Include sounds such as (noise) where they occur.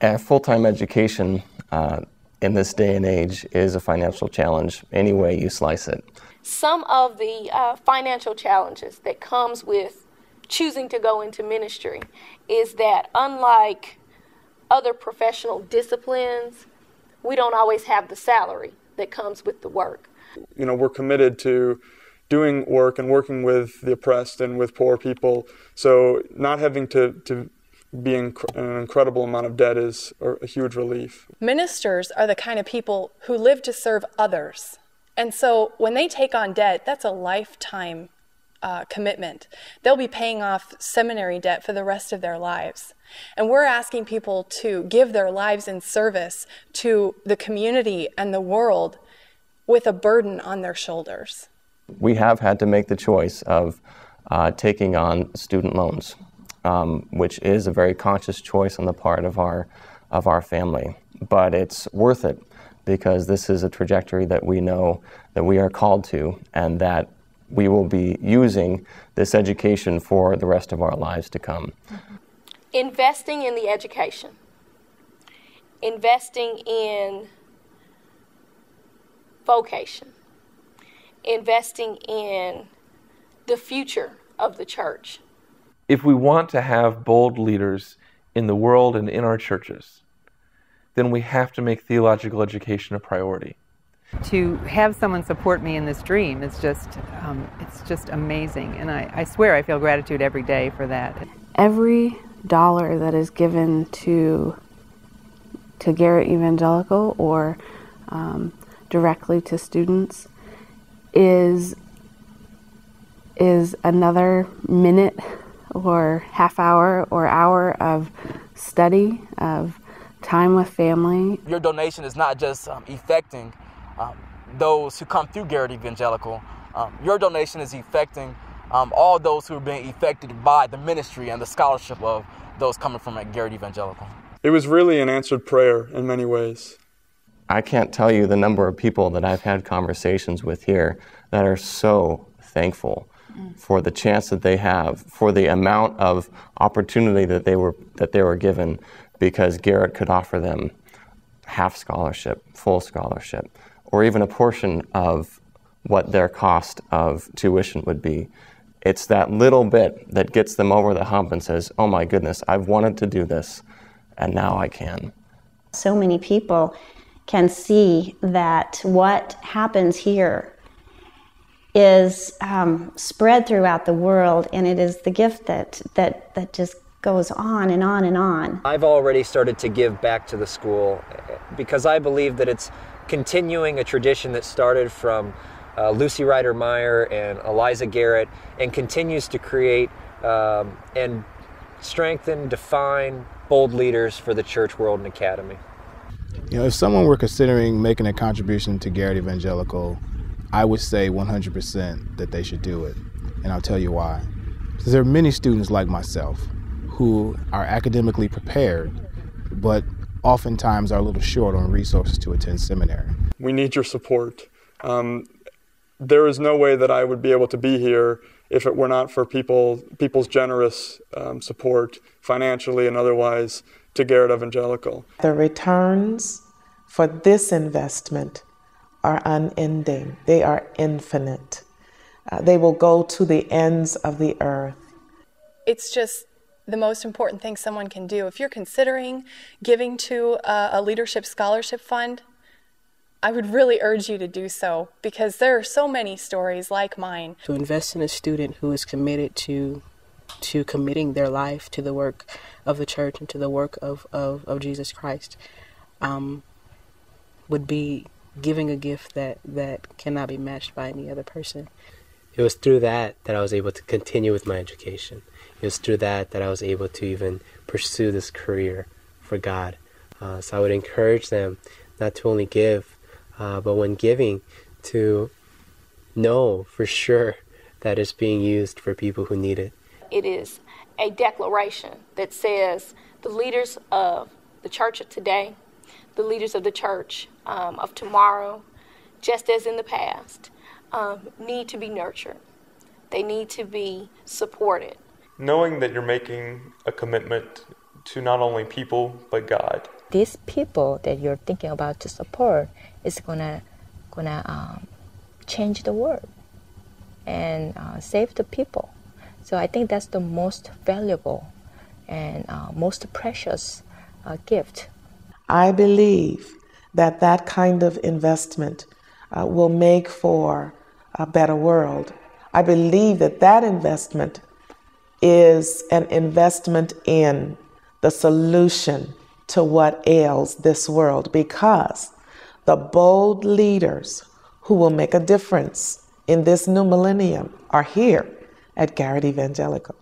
A full-time education uh, in this day and age is a financial challenge any way you slice it. Some of the uh, financial challenges that comes with choosing to go into ministry is that unlike other professional disciplines, we don't always have the salary that comes with the work. You know, we're committed to doing work and working with the oppressed and with poor people. So not having to, to be in an incredible amount of debt is a huge relief. Ministers are the kind of people who live to serve others. And so when they take on debt, that's a lifetime uh, commitment. They'll be paying off seminary debt for the rest of their lives. And we're asking people to give their lives in service to the community and the world with a burden on their shoulders. We have had to make the choice of uh, taking on student loans um, which is a very conscious choice on the part of our of our family. But it's worth it because this is a trajectory that we know that we are called to, and that we will be using this education for the rest of our lives to come. Investing in the education, investing in vocation, investing in the future of the church if we want to have bold leaders in the world and in our churches, then we have to make theological education a priority. To have someone support me in this dream is just, um, it's just amazing. And I, I swear I feel gratitude every day for that. Every dollar that is given to, to Garrett Evangelical or um, directly to students is, is another minute or half hour or hour of study, of time with family. Your donation is not just um, affecting um, those who come through Garrett Evangelical, um, your donation is affecting um, all those who are being affected by the ministry and the scholarship of those coming from at Garrett Evangelical. It was really an answered prayer in many ways. I can't tell you the number of people that I've had conversations with here that are so thankful for the chance that they have, for the amount of opportunity that they were that they were given, because Garrett could offer them half scholarship, full scholarship, or even a portion of what their cost of tuition would be. It's that little bit that gets them over the hump and says, "Oh my goodness, I've wanted to do this, and now I can." So many people can see that what happens here is um, spread throughout the world, and it is the gift that that that just goes on and on and on. I've already started to give back to the school because I believe that it's continuing a tradition that started from uh, Lucy Rider Meyer and Eliza Garrett, and continues to create um, and strengthen, define bold leaders for the church world and academy. You know, if someone were considering making a contribution to Garrett Evangelical, I would say 100% that they should do it. And I'll tell you why. Because there are many students like myself who are academically prepared, but oftentimes are a little short on resources to attend seminary. We need your support. Um, there is no way that I would be able to be here if it were not for people people's generous um, support financially and otherwise to Garrett Evangelical. The returns for this investment are unending, they are infinite. Uh, they will go to the ends of the earth. It's just the most important thing someone can do. If you're considering giving to a, a leadership scholarship fund, I would really urge you to do so because there are so many stories like mine. To invest in a student who is committed to to committing their life to the work of the church and to the work of, of, of Jesus Christ um, would be giving a gift that that cannot be matched by any other person. It was through that that I was able to continue with my education. It was through that that I was able to even pursue this career for God. Uh, so I would encourage them not to only give, uh, but when giving, to know for sure (laughs) that it's being used for people who need it. It is a declaration that says the leaders of the church of today the leaders of the church um, of tomorrow, just as in the past, um, need to be nurtured. They need to be supported. Knowing that you're making a commitment to not only people but God. These people that you're thinking about to support is gonna gonna um, change the world and uh, save the people. So I think that's the most valuable and uh, most precious uh, gift. I believe that that kind of investment uh, will make for a better world. I believe that that investment is an investment in the solution to what ails this world because the bold leaders who will make a difference in this new millennium are here at Garrett Evangelical.